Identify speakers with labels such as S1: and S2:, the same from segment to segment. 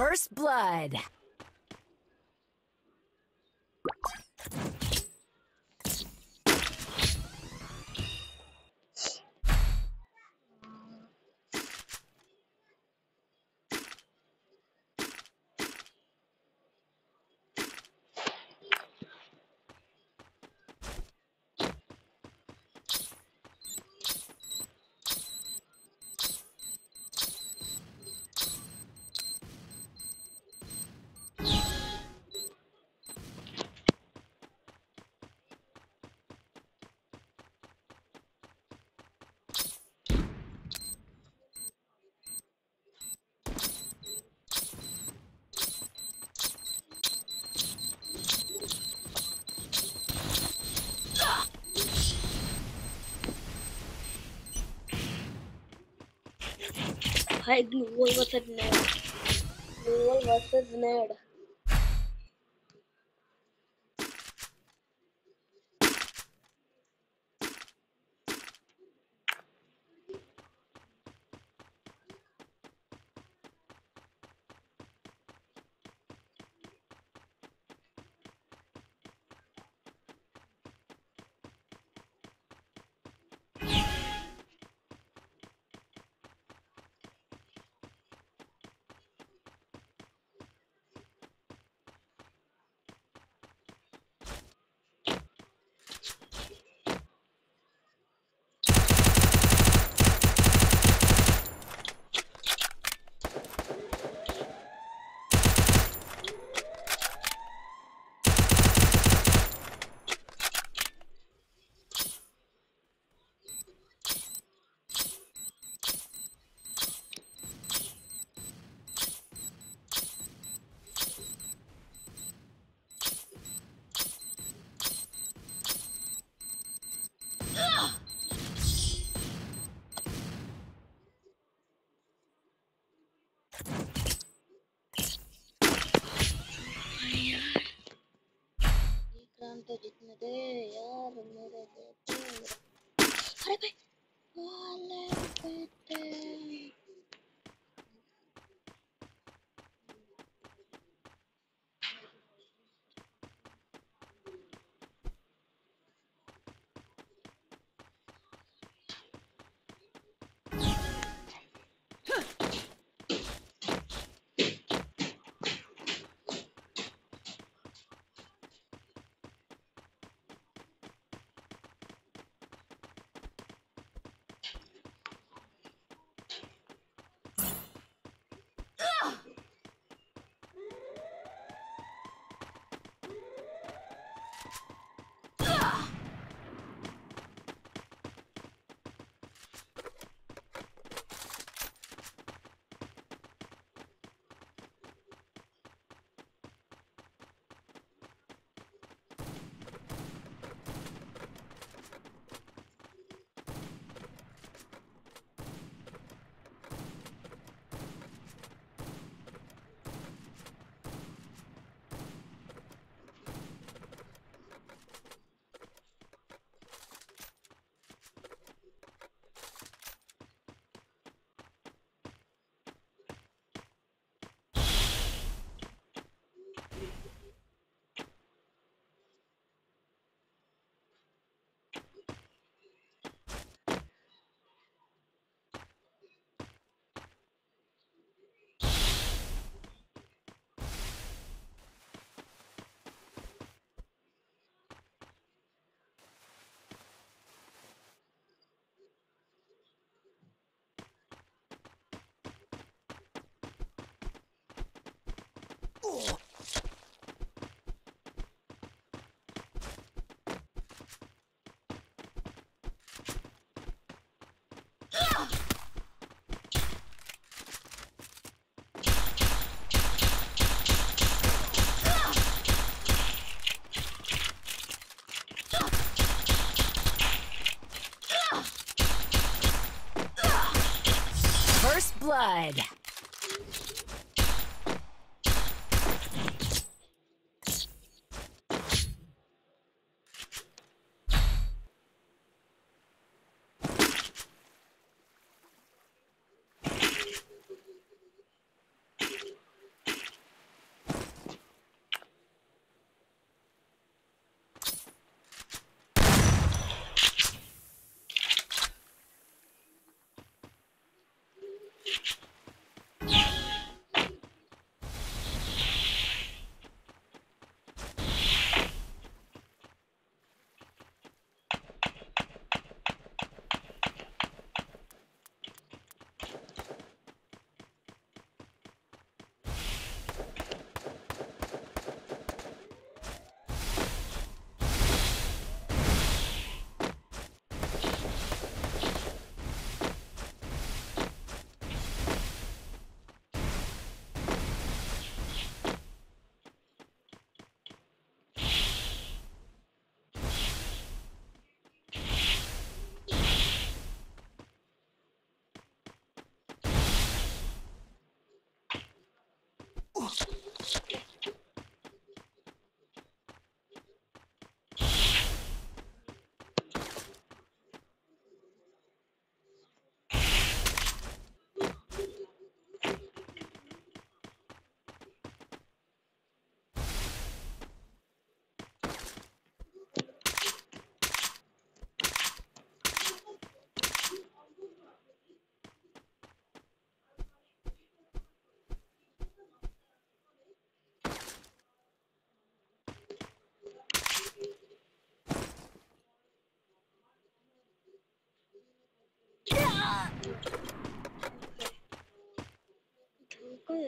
S1: First blood.
S2: भाई ग्लूवल versus नेड ग्लूवल वर्सेस नेड
S1: blood.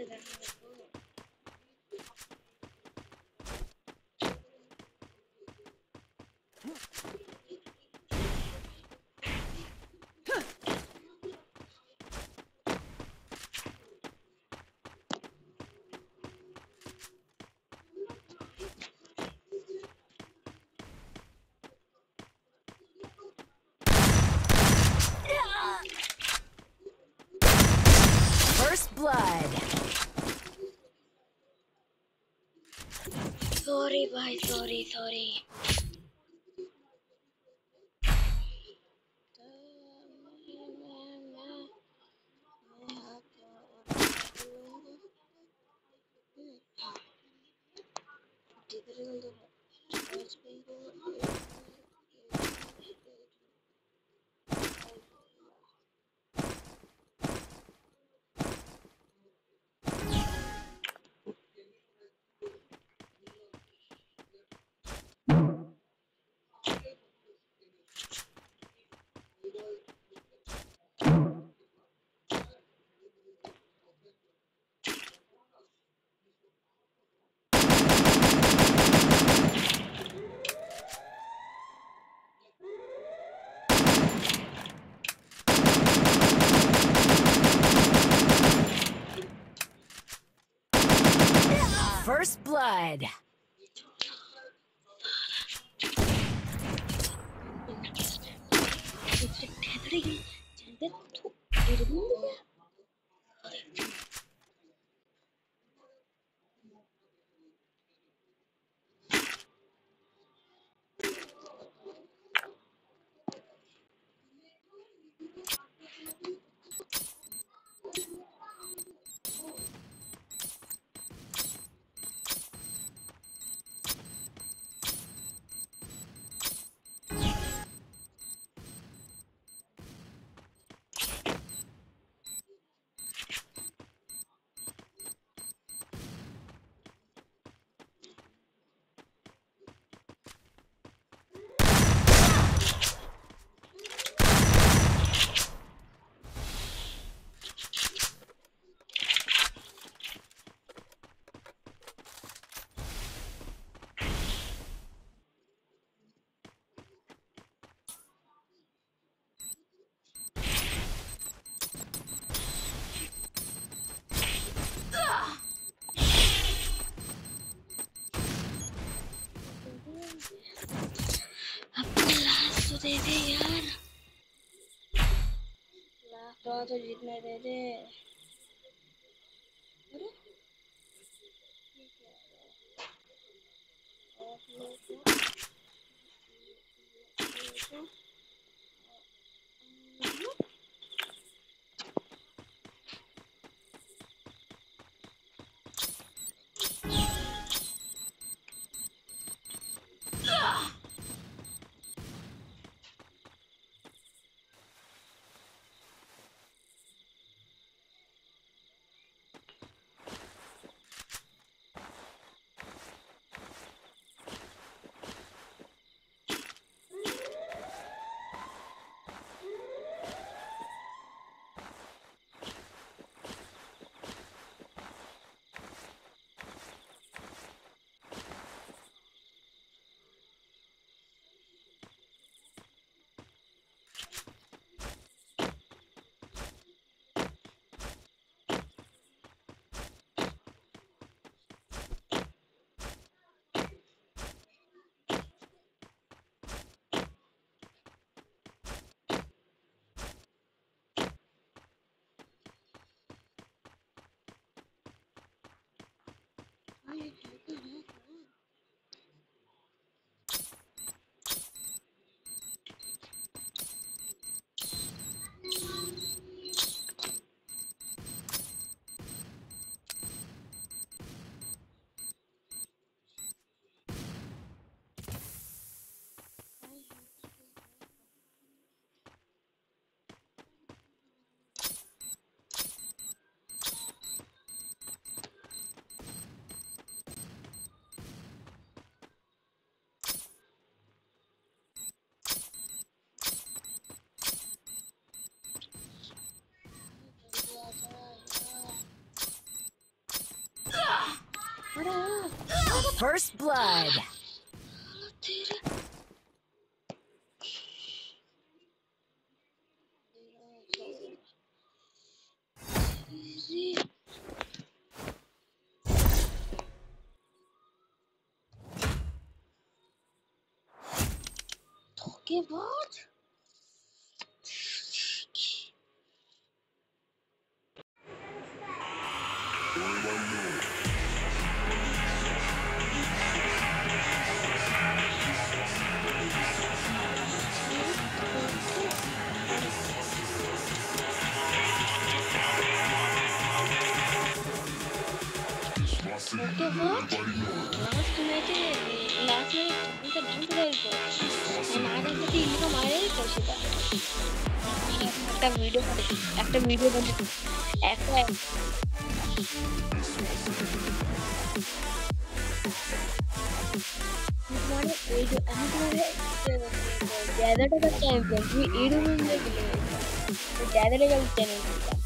S2: да. भाई सॉरी सॉरी
S1: dead.
S2: था तो जीतने दे दे you.
S1: First Blood.
S2: Give what? Last match last में उनका ढंग रहेगा हमारे साथ ही इनका मारे कैसे था একটা ভিডিও একটা ভিডিও বানাতে একটা মানে ওই যে আমি তোমারে জ্যাদাটা চ্যাম্পিয়ন তুমি এরকম দেখলে জ্যাদাটা চ্যাম্পিয়ন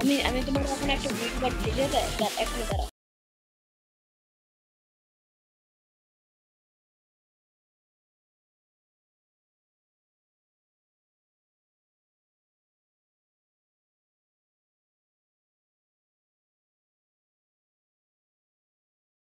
S2: আমি আমি তোমার এখন একটা ভিডিও পাঠিয়ে দেয়? এখন দাঁড়াও।